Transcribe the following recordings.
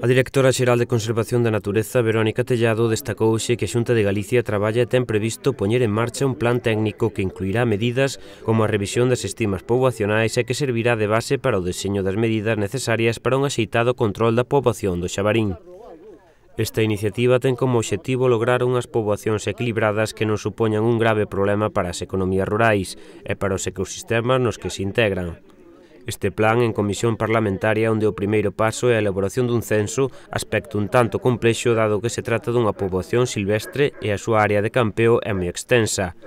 A directora xeral de Conservación da Natureza, Verónica Tellado, destacou que a Xunta de Galicia traballa e ten previsto poñer en marcha un plan técnico que incluirá medidas como a revisión das estimas poboacionais e que servirá de base para o deseño das medidas necesarias para un axeitado control da poboación do Xabarín. Esta iniciativa ten como obxectivo lograr unhas poboacións equilibradas que non supoñan un grave problema para as economías rurais e para os ecosistemas nos que se integran. Este plan en comisión parlamentaria onde o primeiro paso é a elaboración dun censo, aspecto un tanto complexo dado que se trata dunha poboación silvestre e a súa área de campeo é moi extensa.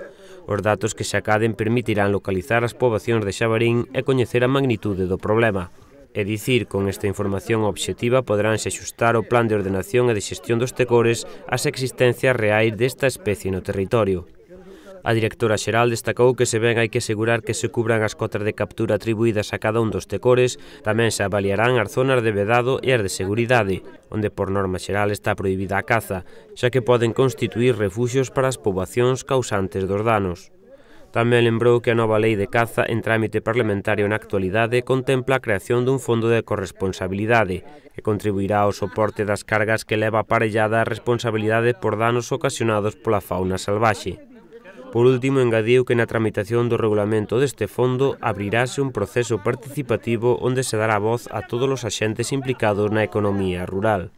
Os datos que se acaden permitirán localizar as poboacións de Xabarín e coñecer a magnitude do problema. É dicir, con esta información obxectiva poderánse axustar o plan de ordenación e de xestión dos tecores ás existencias reais desta especie no territorio. A directora xeral destacou que se ben hai que asegurar que se cubran as cotas de captura atribuídas a cada un dos tecores, tamén se avaliarán as zonas de vedado e as de seguridade, onde por norma xeral está prohibida a caza, xa que poden constituir refugios para as poboacións causantes dos danos. Tamén lembrou que a nova lei de caza en trámite parlamentario na actualidade contempla a creación dun fondo de corresponsabilidade que contribuirá ao soporte das cargas que leva aparellada a responsabilidade por danos ocasionados pola fauna salvaxe. Por último, engadiu que na tramitación do regulamento deste fondo abrirase un proceso participativo onde se dará voz a todos os axentes implicados na economía rural.